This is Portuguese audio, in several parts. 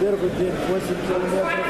Первый день 8 километров,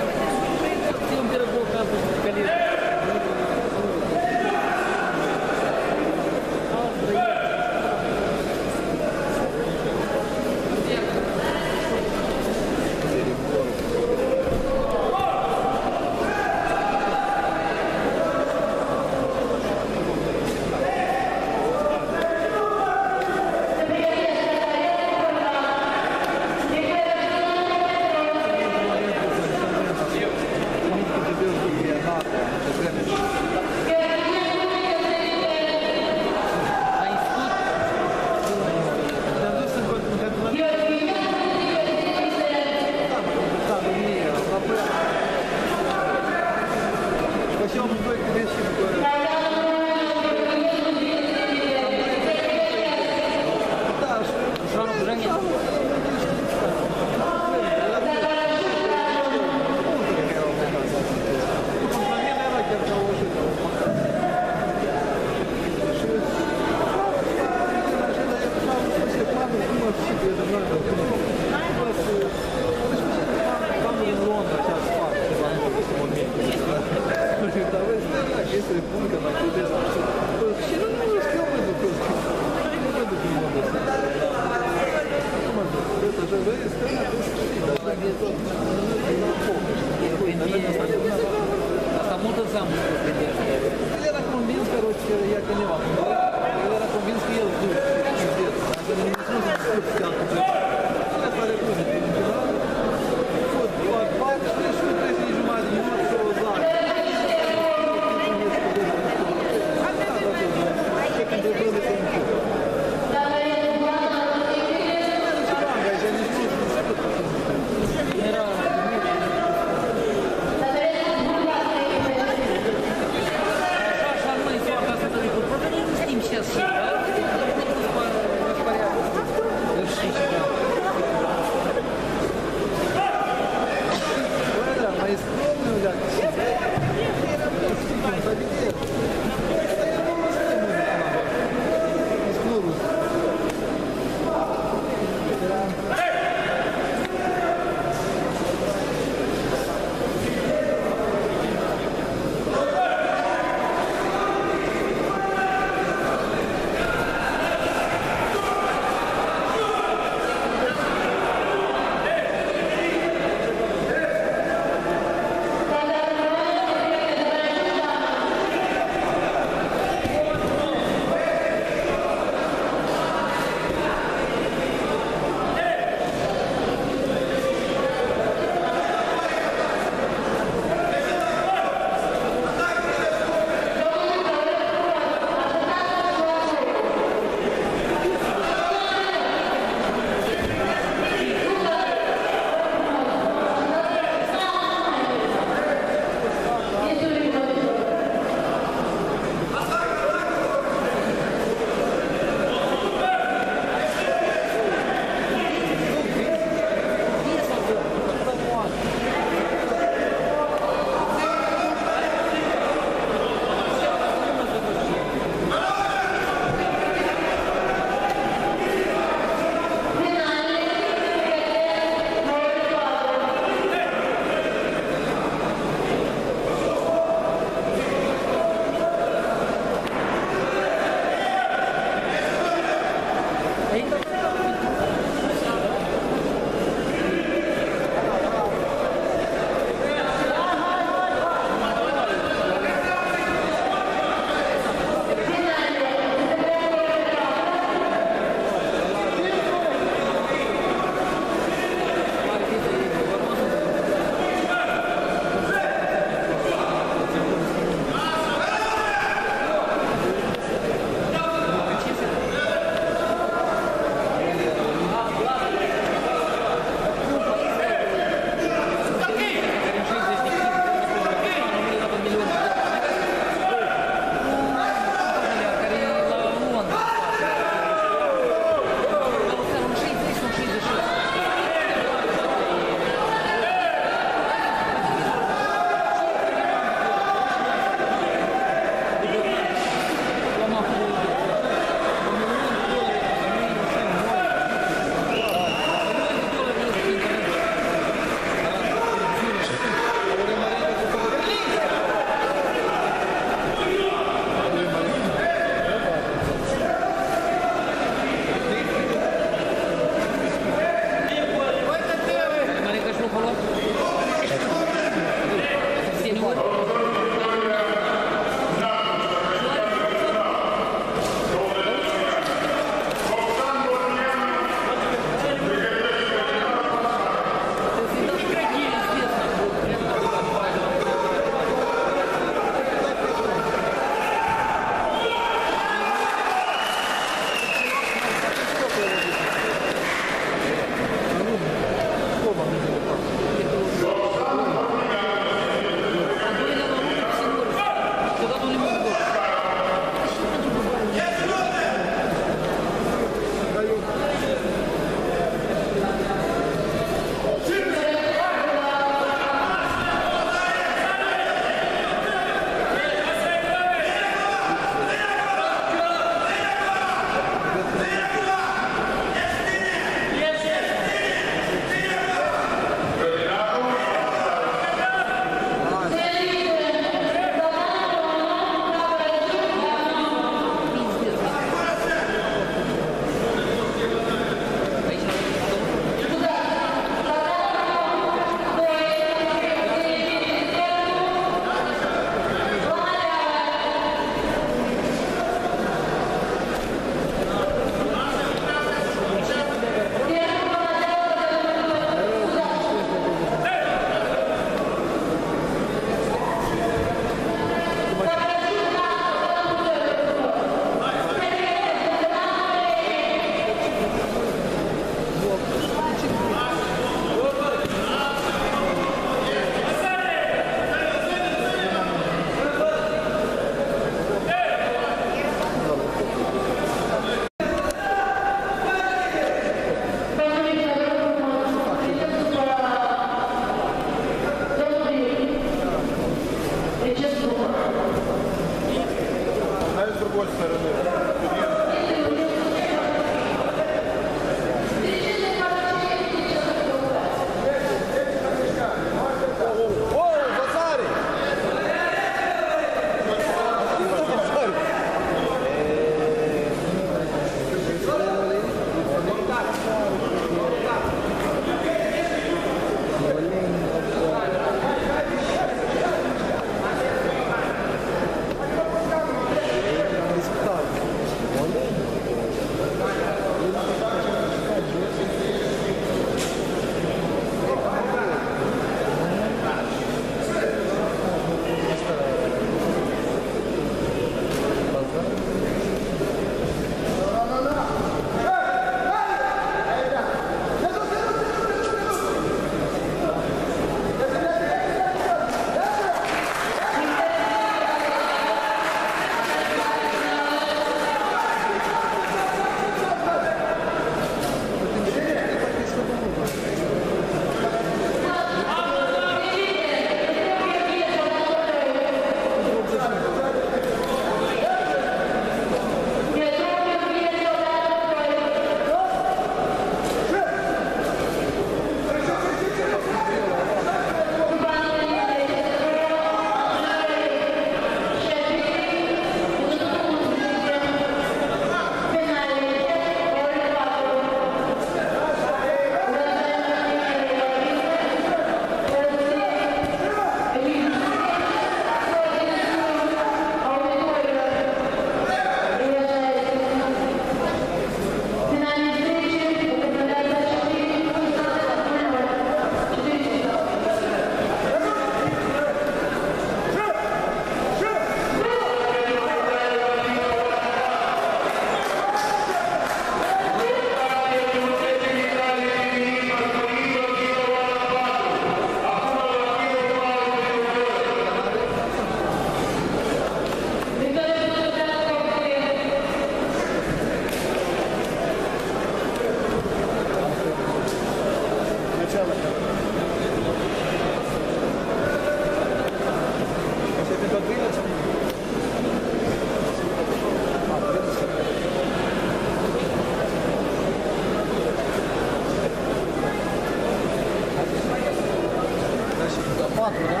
와, 그래?